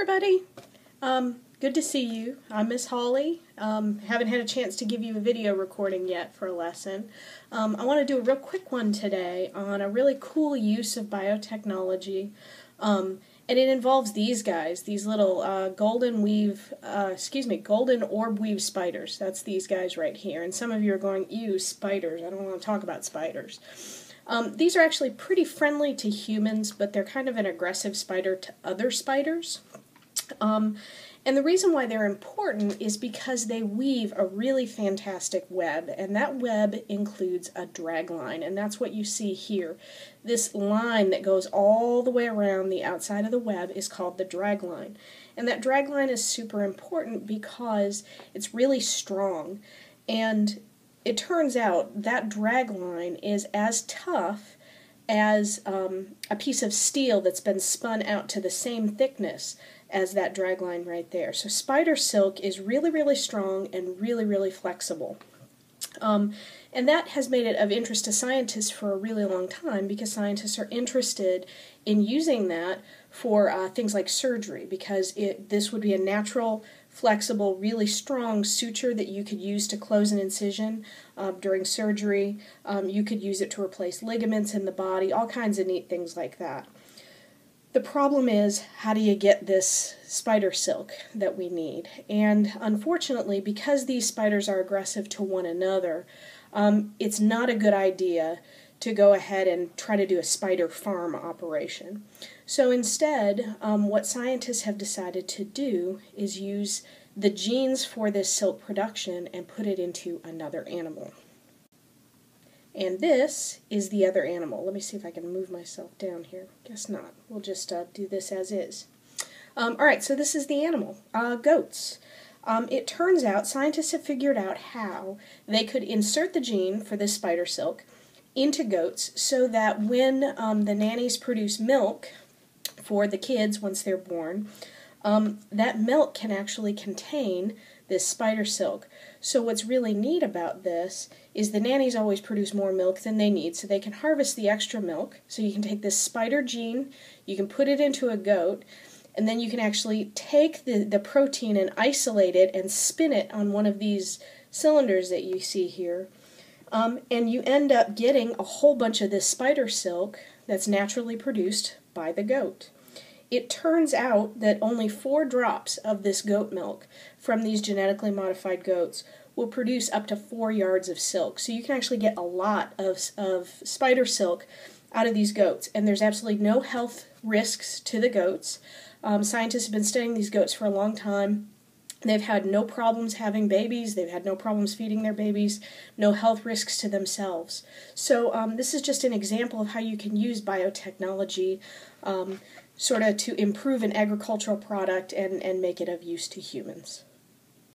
everybody. Um, good to see you. I'm Miss Hawley. Um, haven't had a chance to give you a video recording yet for a lesson. Um, I want to do a real quick one today on a really cool use of biotechnology. Um, and it involves these guys, these little uh, golden weave, uh, excuse me, golden orb weave spiders. That's these guys right here. And some of you are going, ew, spiders. I don't want to talk about spiders. Um, these are actually pretty friendly to humans, but they're kind of an aggressive spider to other spiders. Um, and the reason why they're important is because they weave a really fantastic web, and that web includes a drag line, and that's what you see here. This line that goes all the way around the outside of the web is called the drag line. And that drag line is super important because it's really strong. And it turns out that drag line is as tough as um, a piece of steel that's been spun out to the same thickness as that drag line right there. So spider silk is really, really strong and really, really flexible. Um, and that has made it of interest to scientists for a really long time because scientists are interested in using that for uh, things like surgery because it, this would be a natural, flexible, really strong suture that you could use to close an incision uh, during surgery. Um, you could use it to replace ligaments in the body, all kinds of neat things like that. The problem is, how do you get this spider silk that we need? And unfortunately, because these spiders are aggressive to one another, um, it's not a good idea to go ahead and try to do a spider farm operation. So instead, um, what scientists have decided to do is use the genes for this silk production and put it into another animal. And this is the other animal. Let me see if I can move myself down here. Guess not. We'll just uh, do this as is. Um, all right, so this is the animal, uh, goats. Um, it turns out scientists have figured out how they could insert the gene for this spider silk into goats so that when um, the nannies produce milk for the kids once they're born, um, that milk can actually contain this spider silk. So what's really neat about this is the nannies always produce more milk than they need, so they can harvest the extra milk. So you can take this spider gene, you can put it into a goat, and then you can actually take the, the protein and isolate it and spin it on one of these cylinders that you see here. Um, and you end up getting a whole bunch of this spider silk that's naturally produced by the goat. It turns out that only four drops of this goat milk from these genetically modified goats will produce up to four yards of silk. So you can actually get a lot of, of spider silk out of these goats. And there's absolutely no health risks to the goats. Um, scientists have been studying these goats for a long time. They've had no problems having babies. They've had no problems feeding their babies. No health risks to themselves. So um, this is just an example of how you can use biotechnology um, sort of to improve an agricultural product and, and make it of use to humans.